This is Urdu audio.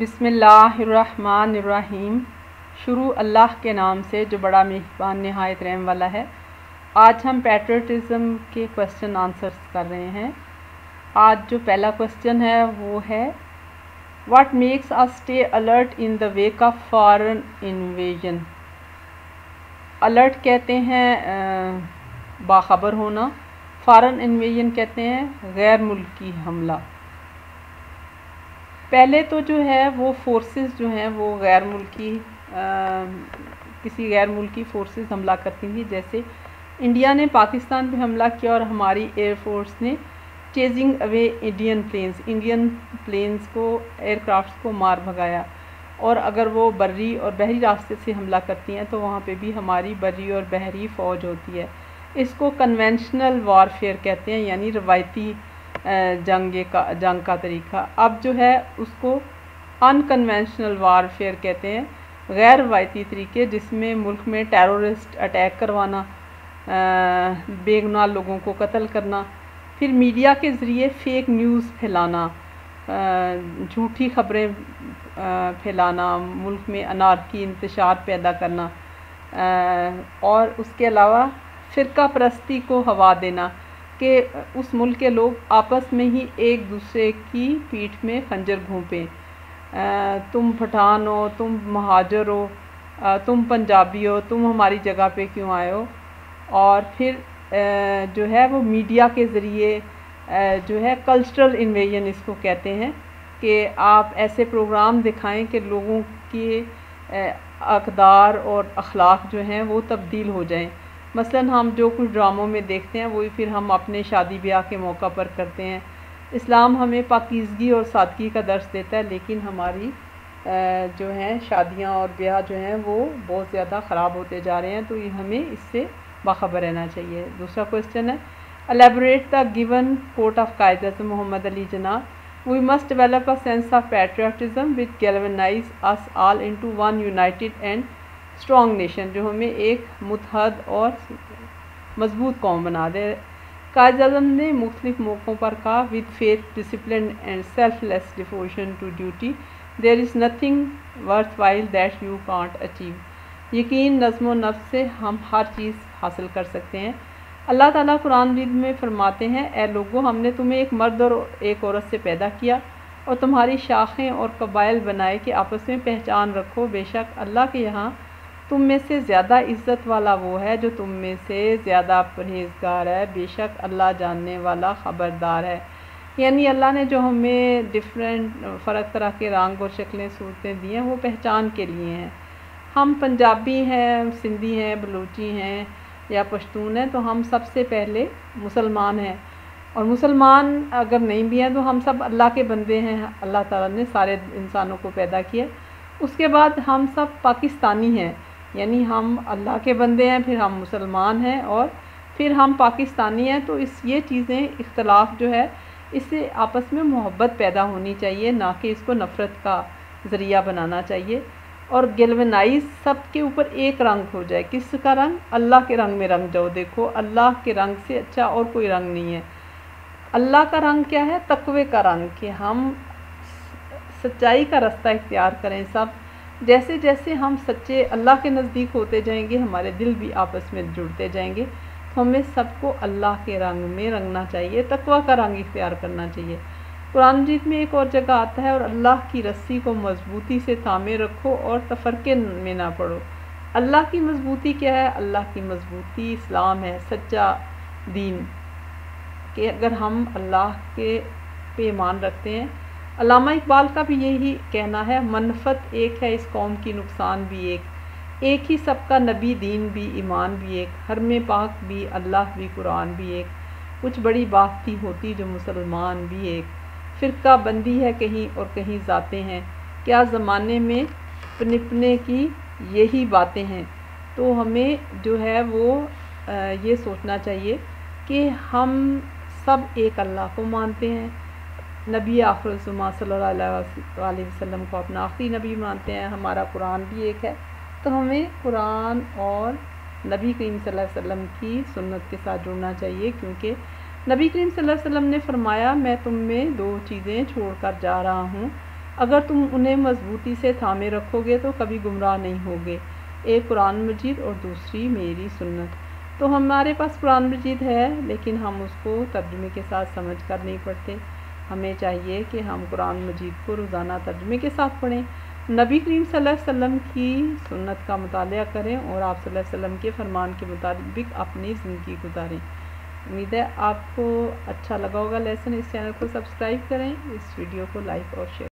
بسم اللہ الرحمن الرحیم۔ شروع اللہ کے نام سے، جو بڑا مہربان نہایت رحم والا ہے۔ آج ہم پیٹریٹزم کے کوشچن آنسرس کر رہے ہیں۔ آج جو پہلا کوشچن ہے وہ ہے what makes a stay alert in the wake of foreign invasion alert کہتے ہیں باخبر ہونا۔ فارن انویژن کہتے ہیں، غیر ملکی حملہ۔ پہلے تو جو ہے وہ فورسز جو ہیں وہ غیر ملکی کسی غیر ملکی فورسز حملہ کرتی تھیں جیسے انڈیا نے پاکستان پہ حملہ کیا اور ہماری ایئر فورس نے chasing away Indian planes Indian planes کو ایئر کرافٹس کو مار بھگایا۔ اور اگر وہ بری اور بحری راستے سے حملہ کرتی ہیں تو وہاں پہ بھی ہماری بری اور بحری فوج ہوتی ہے۔ اس کو کنونشنل وارفیئر کہتے ہیں یعنی روایتی جنگ کا جنگ کا طریقہ۔ اب جو ہے، اس کو ان کنونشنل وارفیئر کہتے ہیں، غیر روایتی طریقے، جس میں ملک میں ٹیرورسٹ اٹیک کروانا بے گناہ لوگوں کو قتل کرنا، پھر میڈیا کے ذریعے فیک نیوز پھیلانا جھوٹی خبریں پھیلانا، ملک میں انارکی انتشار پیدا کرنا اور اس کے علاوہ فرقہ پرستی کو ہوا دینا۔ کہ اس ملک کے لوگ آپس میں ہی ایک دوسرے کی پیٹھ میں خنجر گھونپیں۔ تم پٹھان ہو، تم مہاجر ہو تم پنجابی ہو، تم ہماری جگہ پہ کیوں آئے ہو؟ اور پھر جو ہے وہ میڈیا کے ذریعے جو ہے کلچرل انویژن اس کو کہتے ہیں کہ آپ ایسے پروگرام دکھائیں کہ لوگوں کے اقدار اور اخلاق جو ہیں وہ تبدیل ہو جائیں۔ مثلا ہم جو کچھ ڈراموں میں دیکھتے ہیں، وہی پھر ہم اپنے شادی بیاہ کے موقع پر کرتے ہیں۔ اسلام ہمیں پاکیزگی اور سادگی کا درس دیتا ہے، لیکن ہماری جو ہیں شادیاں اور بیاہ جو ہیں، وہ بہت زیادہ خراب ہوتے جا رہے ہیں۔ تو یہ ہمیں اس سے باخبر رہنا چاہیے۔ دوسرا کوشچن ہے۔ Elaborate the given quote of Quaid Muhammad Ali جناب۔ We must develop a sense of patriotism with galvanize us all into one united and strong nation جو ہمیں ایک متحد اور مضبوط قوم بنا دے۔ قائد اعظم نے مختلف موقعوں پر کہا with faith discipline and selfless devotion to duty there is nothing worthwhile that you can't achieve یقین، نظم و نفس سے ہم ہر چیز حاصل کر سکتے ہیں۔ اللہ تعالیٰ قرآن رید میں فرماتے ہیں، اے لوگوں ہم نے تمہیں ایک مرد اور ایک عورت سے پیدا کیا اور تمہاری شاخیں اور قبائل بنائے کہ آپس میں پہچان رکھو۔ بے شک اللہ کے یہاں تم میں سے زیادہ عزت والا وہ ہے جو تم میں سے زیادہ پرہیزگار ہے، بے شک اللہ جاننے والا خبردار ہے۔ یعنی اللہ نے جو ہمیں ڈفرینٹ فرق طرح کے رنگ اور شکلیں، صورتیں دی ہیں، وہ پہچان کے لیے ہیں۔ ہم پنجابی ہیں، سندھی ہیں، بلوچی ہیں یا پشتون ہیں، تو ہم سب سے پہلے مسلمان ہیں۔ اور مسلمان اگر نہیں بھی ہیں، تو ہم سب اللہ کے بندے ہیں۔ اللہ تعالیٰ نے سارے انسانوں کو پیدا کیا۔ اس کے بعد ہم سب پاکستانی ہیں۔ یعنی ہم اللہ کے بندے ہیں، پھر ہم مسلمان ہیں اور پھر ہم پاکستانی ہیں، تو اس، یہ چیزیں اختلاف جو ہے، اس سے آپس میں محبت پیدا ہونی چاہیے، نہ کہ اس کو نفرت کا ذریعہ بنانا چاہیے۔ اور گیلونائز سب کے اوپر ایک رنگ ہو جائے۔ کس کا رنگ؟ اللہ کے رنگ میں رنگ جاؤ۔ دیکھو، اللہ کے رنگ سے اچھا اور کوئی رنگ نہیں ہے۔ اللہ کا رنگ کیا ہے؟ تقوی کا رنگ، کہ ہم سچائی کا رستہ اختیار کریں۔ سب جیسے جیسے ہم سچے اللہ کے نزدیک ہوتے جائیں گے، ہمارے دل بھی آپس میں جڑتے جائیں گے۔ تو ہمیں سب کو اللہ کے رنگ میں رنگنا چاہیے، تقوی کا رنگ اختیار کرنا چاہیے۔ قرآن جیت میں ایک اور جگہ آتا ہے، اور اللہ کی رسی کو مضبوطی سے تھامے رکھو اور تفرقے میں نہ پڑو۔ اللہ کی مضبوطی کیا ہے؟ اللہ کی مضبوطی اسلام ہے، سچا دین۔ کہ اگر ہم اللہ کے پہ ایمان رکھتے ہیں علامہ اقبال کا بھی یہی کہنا ہے منفت ایک ہے، اس قوم کی نقصان بھی ایک۔ ایک ہی سب کا نبی، دین بھی، ایمان بھی ایک۔ حرم پاک بھی، اللہ بھی، قرآن بھی ایک۔ کچھ بڑی بات تھی ہوتی جو مسلمان بھی ایک۔ فرقہ بندی ہے کہیں اور کہیں ذاتیں ہیں۔ کیا زمانے میں پنپنے کی یہی باتیں ہیں؟ تو ہمیں جو ہے وہ یہ سوچنا چاہیے کہ ہم سب ایک اللہ کو مانتے ہیں۔ نبی آخر الزما صلی اللہ علیہ وسلم کو اپنا آخری نبی مانتے ہیں، ہمارا قرآن بھی ایک ہے۔ تو ہمیں قرآن اور نبی کریم صلی اللہ علیہ وسلم کی سنت کے ساتھ جڑنا چاہیے، کیونکہ نبی کریم صلی اللہ علیہ وسلم نے فرمایا، میں تم میں دو چیزیں چھوڑ کر جا رہا ہوں۔ اگر تم انہیں مضبوطی سے تھامے رکھو گے تو کبھی گمراہ نہیں ہوگے۔ ایک قرآن مجید اور دوسری میری سنت۔ تو ہمارے پاس قرآن مجید ہے، لیکن ہم اس کو ترجمے کے ساتھ سمجھ کر نہیں پڑھتے۔ ہمیں چاہیے کہ ہم قرآن مجید کو روزانہ ترجمے کے ساتھ پڑھیں۔ نبی کریم صلی اللہ علیہ وسلم کی سنت کا مطالعہ کریں اور آپ صلی اللہ علیہ وسلم کے فرمان کے مطابق اپنی زندگی گزاریں۔ امید ہے آپ کو اچھا لگا ہوگا لیسن اس چینل کو سبسکرائب کریں، اس ویڈیو کو لائک اور شیئر